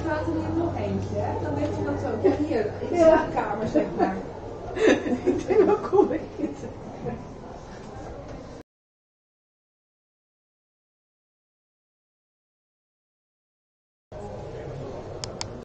staat er hier nog eentje, hè? Dan weet je dat ook. Ja, hier, in de slaapkamer, zeg maar. Ik denk wel cool